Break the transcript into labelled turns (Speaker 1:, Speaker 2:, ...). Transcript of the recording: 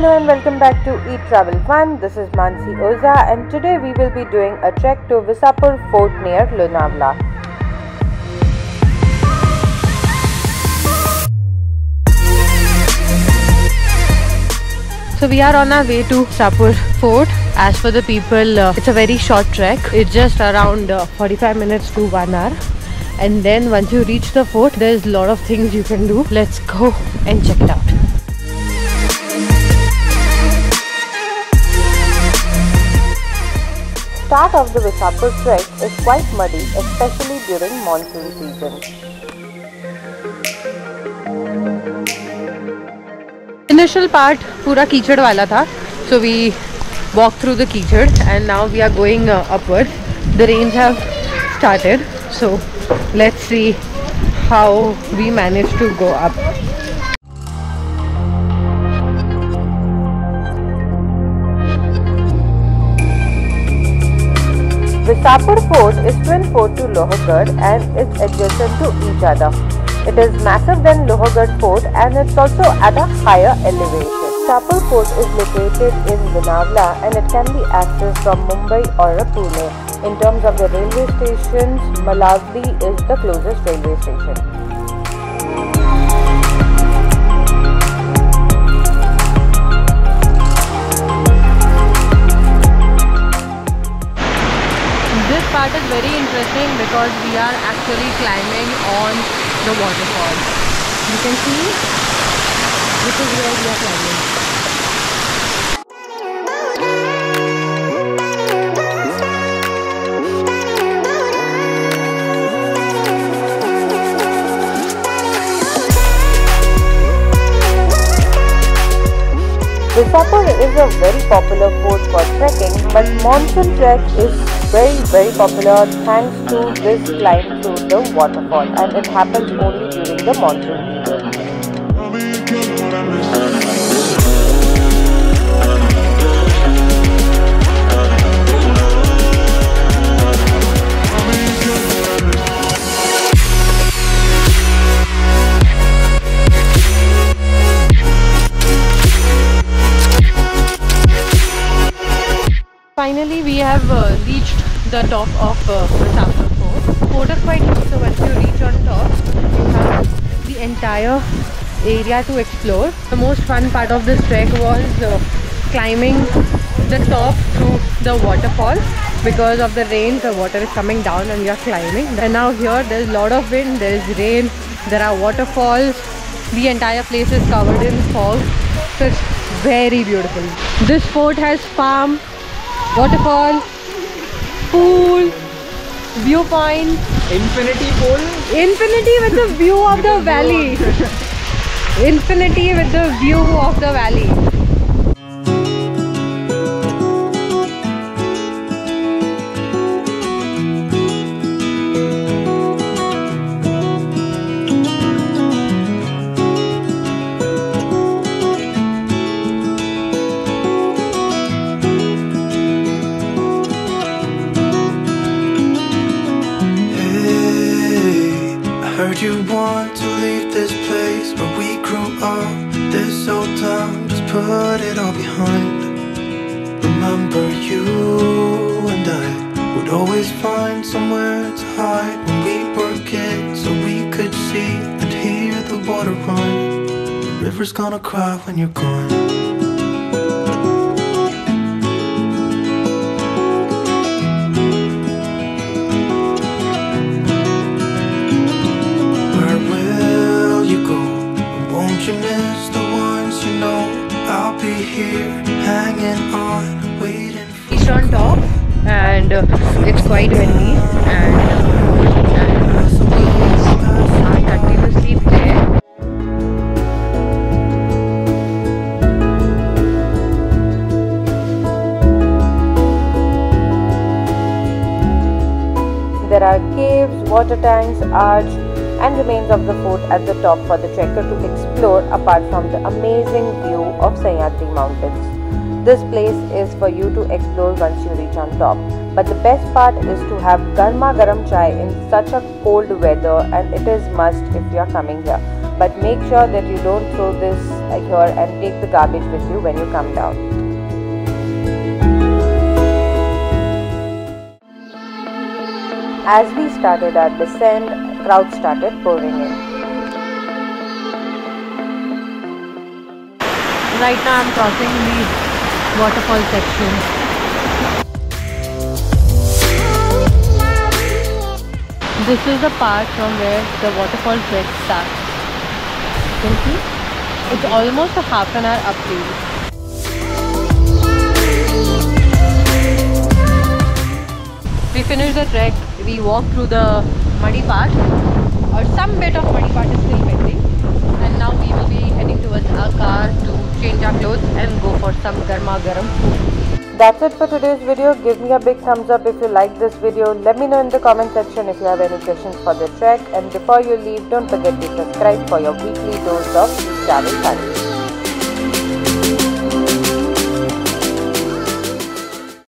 Speaker 1: welcome back to Eat Travel Fun. This is Mansi Oza and today we will be doing a trek to Visapur Fort near Lonavala. So we are on our way to Sapur Fort. As for the people, uh, it's a very short trek. It's just around uh, 45 minutes to 1 hour. And then once you reach the fort, there's a lot of things you can do. Let's go and check it out. start of the Visapur trek is quite muddy, especially during monsoon season. Initial part pura kichad wala tha, so we walked through the kichad and now we are going uh, upward. The rains have started, so let's see how we manage to go up. Visapur Fort is twin fort to Lohagad and is adjacent to each other. It is massive than Lohagad Fort and it's also at a higher elevation. Visapur Fort is located in Lonavla and it can be accessed from Mumbai or Pune. In terms of the railway stations, Malavli is the closest railway station. Is very interesting because we are actually climbing on the waterfall. You can see this is where we are climbing. Visapur is a very popular fort for trekking, but monsoon trek is very very popular thanks to this climb to the waterfall and it happens only during the monsoon period. Finally, we have uh, reached the top of uh, Visapur Fort. Fort is quite huge, so once you reach on top, you have the entire area to explore. The most fun part of this trek was uh, climbing the top through the waterfall. Because of the rain, the water is coming down and we are climbing. And now here, there is a lot of wind, there is rain, there are waterfalls. The entire place is covered in fog. So it's very beautiful. This fort has farm, waterfall, pool, viewpoint,
Speaker 2: Infinity pool.
Speaker 1: infinity with the view of the valley. Infinity with the view of the valley.
Speaker 3: Want to leave this place where we grew up. This old town, just put it all behind. Remember you and I would always find somewhere to hide when we were kids, so we could see and hear the water run. River's gonna cry when you're gone. On,
Speaker 1: top and uh, it's quite windy and, uh, are continuously there. There are caves, water tanks, arch and remains of the fort at the top for the trekker to explore apart from the amazing view of Sahyadri mountains. This place is for you to explore once you reach on top. But the best part is to have garma garam chai in such a cold weather and it is must if you are coming here.
Speaker 2: but make sure that you don't throw this here and take the garbage with you when you come down. As we started our descent, crowds started pouring in.
Speaker 1: Right now I'm crossing the waterfall section. This is the part from where the waterfall trek starts. Can see? It's almost a half an hour up. uphill. We finished the trek, we walked through the muddy part or some bit of muddy part is still pending and now we will be heading towards our car to change our clothes and go for some garma garam food.
Speaker 2: That's it for today's video. Give me a big thumbs up if you like this video. Let me know in the comment section if you have any questions for the trek. And before you leave, don't forget to subscribe for your weekly dose of travel fun.